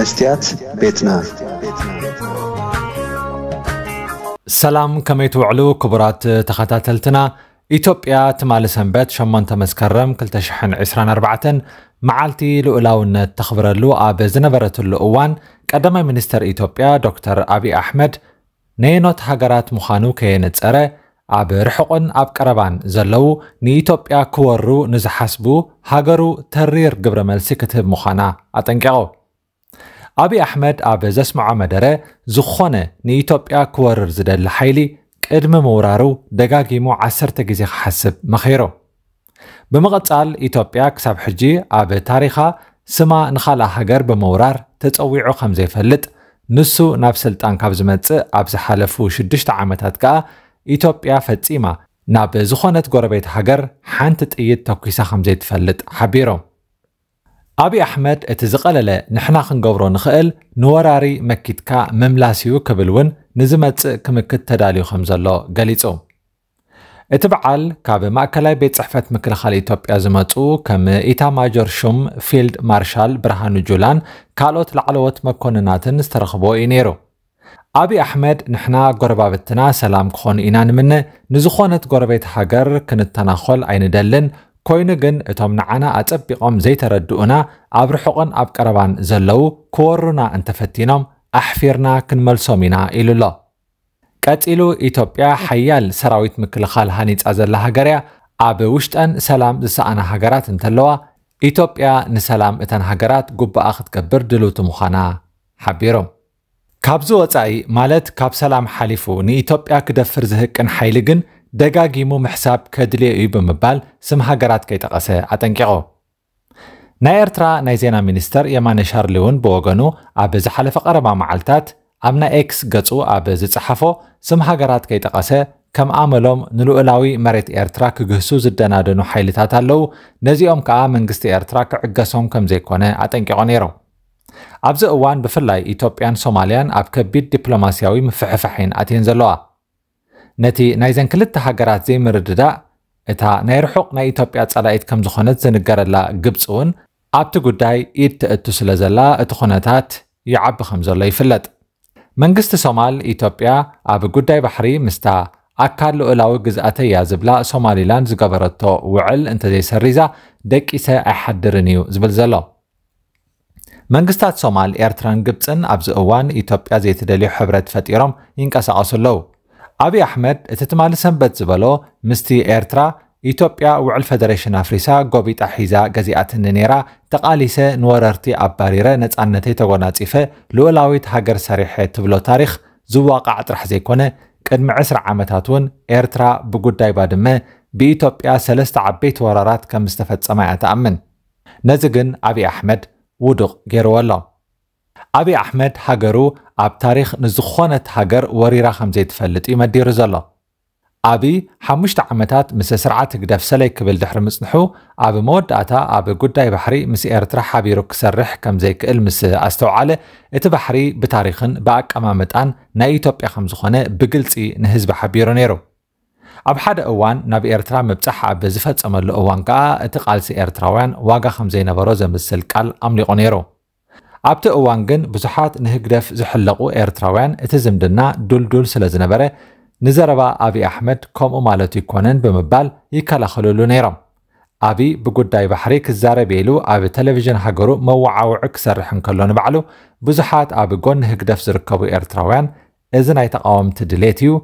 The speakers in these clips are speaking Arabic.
መስትያት ቤትና ሰላም ከመይ ትውዕሉ ክቡራት ተኸታተልትና ኢትዮጵያ ትማሊ ሰንበት 8 መስከረም 2024 መዓልቲ ልኡላውነት ተኽብረሉ ኣብ ዝነበረትሉ እዋን ቀዳማይ ሚኒስተር ኢትዮጵያ ዶክተር ኣብዪ ኣሕመድ ነየኖት ሃገራት ምዃኑ ከየነፀረ ኣብ ርሕቑን ኣብ ቀረባን ዘለው ንኢትዮጵያ ክወሩ ንዝሓስቡ ሃገሩ ተሪር ግብረ መልሲ ክትህብ ምዃና ኣጠንቂቖ ኣብዪ ኣሕመድ ኣብ ዘስምዖ መደረ ዝኾነ ንኢትዮጵያ ክወርር ዝደሊ ሓይሊ ቅድሚ ምውራሩ ደጋጊሙ 1 10 ግዜ ክሓስብ መኺሮ ብምቕጻል ኢትዮጵያ ክሳብ ሕጂ ኣብ ታሪኻ ስማ ንኻልእ ሃገር ብምውራር ተጸዊዑ ከም ዘይፈልጥ ንሱ ናብ ስልጣን ካብ ዝመጽእ ኣብ ዝሓለፉ 6 ዱሽተ ዓመታት ከኣ ኢትዮጵያ ፈጺማ ናብ ዝኾነት ጎረቤት ሃገር ሓንቲ ጥይት ተኲሳ ከም ዘይትፈልጥ ሓቢሮም ኣብዪ ኣሕመድ እቲ ዝቐለለ ንሕና ክንገብሮ ንኽእል ንወራሪ መኪትካ ምምላስ እዩ ክብል እውን ንዝመፅእ ክምክት ተዳልዩ ከም ዘሎ ገሊጹ እቲ በዓል ካብ ማእከላይ ቤት ጽሕፈት ምክልኻል ኢትዮጵያ ዝመፁ ከም ኢታማጆር ሹም ፊልድ ማርሻል ብርሃኑ ጁላን ካልኦት ላዕለዎት መኮንናትን ዝተረኽቦ እዩ ነይሩ ኣብዪ ኣሕመድ ንሕና ጎረባብትና ሰላም ክኾኑ ኢና ንምነ ንዝኾነት ጎረቤት ሃገር ክንተናኸል ኣይንደልን ኮይኑ ግን እቶም ንዓና ኣጸቢቖም ዘይተረድኡና ኣብ ርሑቕን ኣብ ቀረባን ዘለው ክወሩና እንተፈቲኖም ኣሕፊርና ክንመልሶም ኢና ኢሉ ኣሎ ቀጺሉ ኢትዮጵያ ሓያል ሰራዊት ምክልኻል ሃኒፃ ዘላ ሃገር እያ ኣብ ውሽጠን ሰላም ዝሰኣና ሃገራት እንተለዋ ኢትዮጵያ ንሰላም እተን ሃገራት ጉባኣ ክትገብር ድልውቲ ምዃና ሓቢሮም ካብዚ ወጻኢ ማለት ካብ ሰላም ሓሊፉ ንኢትዮጵያ ክደፍር ዝህቅን ሓይሊ ግን ደጋጊሙ ምሕሳብ ከድልየ እዩ ብምባል ስም ሃገራት ከይጠቐሰ ኣጠንቂቑ ናይ ኤርትራ ናይ ዜና ሚኒስተር የማነ ሻርሊ እውን ብወገኑ ኣብ ዝሓለፈ ቀረባ መዓልትታት ኣብ ናይ ኤክስ ገጹ ኣብ ዝፀሓፎ ስም ሃገራት ከይጠቐሰ ከም ኣመሎም ንልኡላዊ መሬት ኤርትራ ክግህሱ ዝደናደኑ ሓይልታት ኣለው ነዚኦም ከዓ መንግስቲ ኤርትራ ክዕገሶም ከም ዘይኮነ ኣጠንቂቖ ነይሮም ኣብዚ እዋን ብፍላይ ኢትዮጵያን ሶማልያን ኣብ ከቢድ ዲፕሎማስያዊ ምፍሕፋሕን ኣትየን ዘለዋ ነቲ ናይዘን ክልተ ሃገራት ዘይምርድዳእ እታ ናይ ርሑቕ ናይ ኢትዮጵያ ጸላኢት ከም ዝኾነት ዝንገረላ ግብፂ እውን ኣብቲ ጉዳይ ኢድ ትእቱ ስለ ዘላ እቲ ኩነታት ይዓቢ ከም ዘሎ ይፍለጥ መንግስቲ ሶማል ኢትዮጵያ ኣብ ጉዳይ ባሕሪ ምስታ ኣካል ልኡላዊ ግዝኣተ እያ ዝብላ ሶማሊላንድ ዝገበረቶ ውዕል እንተዘይሰሪዛ ደቂሰ ኣይሓድርን እዩ ዝብል ዘሎ መንግስታት ሶማል ኤርትራን ግብፅን ኣብዚ እዋን ኢትዮጵያ ዘይትደልዩ ሕብረት ፈጢሮም ይንቀሳቐሱ ኣለዉ ኣብዪ ኣሕመድ እቲ ትማሊ ሰንበት ዝበሎ ምስቲ ኤርትራ ኢትዮጵያ ውዕል ፈደሬሽን ኣፍሪሳ ጎቢጣ ሒዛ ገዚኣትኒ ነይራ ተቓሊሰ ንወረርቲ ኣባሪረ ነፃነተይ ተጎናፂፈ ልኡላዊት ሃገር ሰሪሐ ትብሎ ታሪክ ዝዋቃዕ ጥራሕ ዘይኮነ ቅድሚ 20 ዓመታት እውን ኤርትራ ብጉዳይ ባድመ ብኢትዮጵያ ሰለስተ ዓበይቲ ወረራት ከም ዝተፈፀማ እያ ተኣምን ነዚ ግን ኣብዪ ኣሕመድ ውዱቕ ገይርዎ ኣሎ أبي أحمد هاجرو أب تاريخ نزخونة هاجر وري رحم زيت فلت إما دير زلا أبي حمشت عمتات مس سرعة قدف سلك قبل دحر مصنحو أب مود أتا أب جودة بحري مس إيرت رح بيروك سرح كم زيك المس أستو على إت بحري بتاريخن بعك أمامت أن نيتوب يا خمزخونة بقلتي نهز بحبيرونيرو أب حد أوان نبي إيرترا مبتاح أب زفت أمر إتقال سي إيرتراوان واقا خمزينا بروزة مثل كال أملي ኣብቲ እዋን ግን ብዙሓት ንህግደፍ ዝሕለቑ ኤርትራውያን እቲ ዝምድና ዱልዱል ስለ ዝነበረ ንዘረባ ኣብዪ ኣሕመድ ከምኡ ማለት ይኮነን ብምባል ይከላኸልሉ ነይሮም ኣብዪ ብጉዳይ ባሕሪ ክዛረብ ኢሉ ኣብ ቴሌቭዥን ሃገሩ መወዓውዒ ክሰርሕ እንከሎ ንባዕሉ ብዙሓት ኣብ ጎኒ ህግደፍ ዝርከቡ ኤርትራውያን እዚ ናይ ተቃወምቲ ድሌት እዩ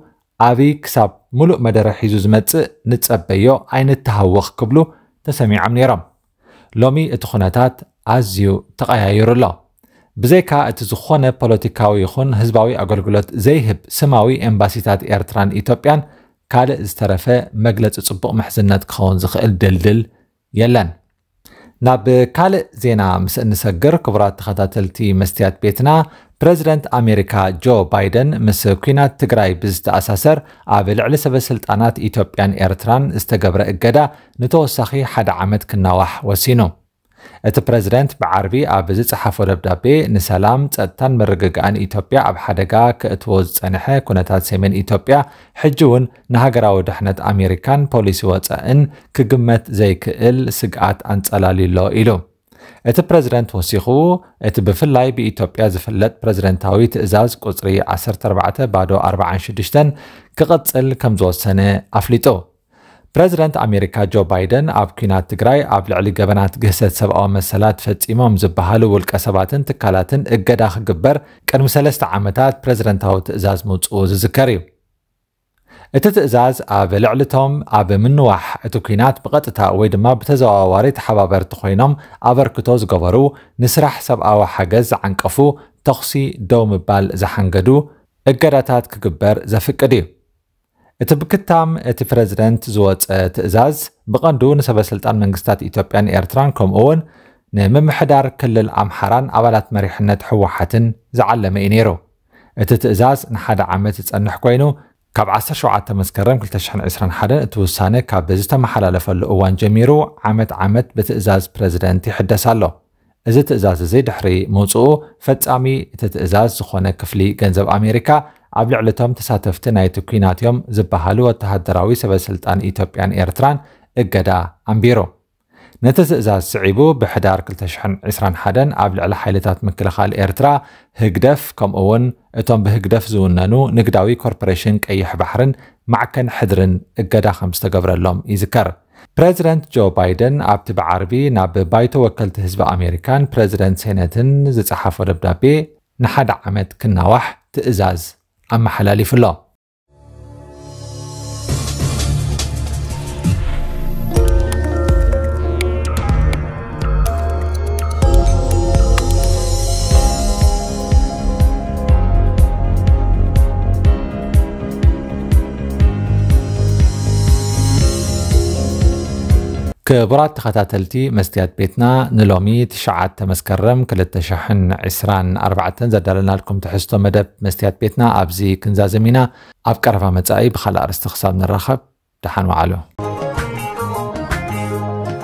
ኣብዪ ክሳብ ሙሉእ መደረ ሒዙ ዝመፅእ ንፀበዮ ኣይንተሃወኽ ክብሉ ተሰሚዖም ነይሮም ሎሚ እቲ ኩነታት ኣዝዩ ተቐያይሩ ኣሎ ብዘይካ እቲ ዝኾነ ፖለቲካዊ ይኹን ህዝባዊ ኣገልግሎት ዘይህብ ስማዊ ኤምባሲታት ኤርትራን ኢትዮጵያን ካልእ ዝተረፈ መግለፂ ፅቡቕ ምሕዝነት ክኸውን ዝኽእል ድልድል የለን ናብ ካልእ ዜና ምስ እንሰግር ክቡራት ተኸታተልቲ መስትያት ቤትና ፕረዚደንት ኣሜሪካ ጆ ባይደን ምስ ኩናት ትግራይ ብዝተኣሳሰር ኣብ ልዕሊ ሰበስልጣናት ኢትዮጵያን ኤርትራን ዝተገብረ እገዳ ንተወሳኺ ሓደ ዓመት ክናዋሕ ወሲኑ እቲ ፕረዚደንት ብዓርቢ ኣብ ዝፀሓፎ ደብዳቤ ንሰላም ፀጥታን ምርግጋእን ኢትዮጵያ ኣብ ሓደጋ ክእትዎ ዝፀንሐ ኩነታት ሰሜን ኢትዮጵያ ሕጂ እውን ንሃገራዊ ድሕነት ኣሜሪካን ፖሊሲ ወፃእን ክግመት ዘይክእል ስግኣት ኣንፀላሊሎ ኢሉ እቲ ፕረዚደንት ወሲኹ እቲ ብፍላይ ብኢትዮጵያ ዝፍለጥ ፕረዚደንታዊ ትእዛዝ ቁፅሪ 14 ባዶ 46 ክቕፅል ከም ዝወሰነ ኣፍሊጡ ፕረዚደንት ኣሜሪካ ጆ ባይደን ኣብ ኩናት ትግራይ ኣብ ልዕሊ ገበናት ግህሰት ሰብኣዊ መሰላት ፈጺሞም ዝበሃሉ ውልቀ ሰባትን ትካላትን እገዳ ክግበር ቅድሚ ሰለስተ ዓመታት ፕረዚደንታዊ ትእዛዝ ምውፅኡ ዝዝከር እዩ እቲ ትእዛዝ ኣብ ልዕሊቶም ኣብ ምንዋሕ እቲ ኩናት ብቐጥታ ወይ ድማ ብተዘዋዋሪ ተሓባበርቲ ኮይኖም ኣበርክቶ ዝገበሩ ንስራሕ ሰብኣዊ ሓገዝ ዝዓንቀፉ ተኽሲ ደው ምባል ዝሓንገዱ እገዳታት ክግበር ዘፍቅድ እዩ إت بكتام إت فرزنت زوات تأزاز بغان دون سبا سلطان منغستات إتوبيان إيرتران كوم أون نمم حدار كل الأمحران عبالات مريحنات حوحاتن زعلم إينيرو إت تأزاز نحاد عامت تسأنح كوينو كاب عصر شو عاد تمسكرم كل تشحن عسران حدن إتوسانة كاب بزيتا محالة لفل أوان جميرو عامت عامت بتأزاز بريزيدنت حدسالو إذا تأزاز زيد حري موزو فتسامي إت تأزاز زخونة كفلي جنزب أمريكا ኣብ ልዕሊ እቶም ተሳተፍቲ ናይቲ ኩናት እዮም ዝበሃሉ ወተሃደራዊ ሰበስልጣን ኢትዮጵያን ኤርትራን እገዳ ኣንቢሮም ነቲ ትእዛዝ ስዒቡ ብሕዳር 221 ኣብ ልዕሊ ሓይልታት ምክልኻል ኤርትራ ህግደፍ ከምኡውን እቶም ብህግደፍ ዝውነኑ ንግዳዊ ኮርፖሬሽን ቀይሕ ባሕርን ማዕከን ሕድርን እገዳ ከም ዝተገብረሎም ይዝከር ፕሬዚደንት ጆ ባይደን ኣብቲ ብዓርቢ ናብ ባይቶ ወከልቲ ህዝቢ ኣሜሪካን ፕሬዚደንት ሴነትን ዝፀሓፈ ደብዳቤ ንሓደ ዓመት ክናዋሕ ትእዛዝ أما حلالي في الله كبرات تخاتاتلتي مستيات بيتنا نلومي تشعات تمسكرم كل التشحن عسران أربعة زدلنا لكم تحستو مدب مستيات بيتنا أبزي كنزا زمينة أبكرفة متزعي بخلاء استخصال من الرخب تحن وعلو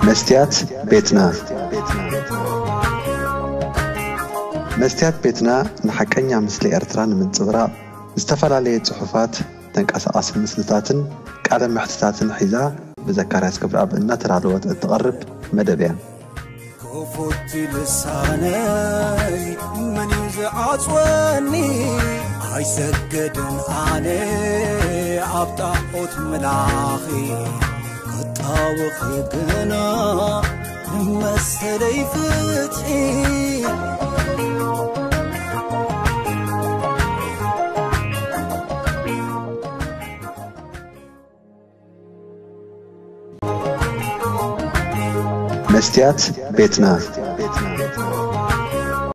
مستيات بيتنا مستيات بيتنا نحكينا مثل إرتران من صدراء استفال عليه تصحفات تنكأس أصل مثلتات كعدم محتتات حذاء ብዘካርያስ ኣብ እናተራለወት እትቐርብ መደብ እያ ኮፎቲ ልሳነይ መን እዩ ዝዓፅወኒ ኣይሰገድን ኣነ ኣብ ጣዖት መላኺ ክጣውኺ ግና መሰለይ ፍትሒ Christian Bittner.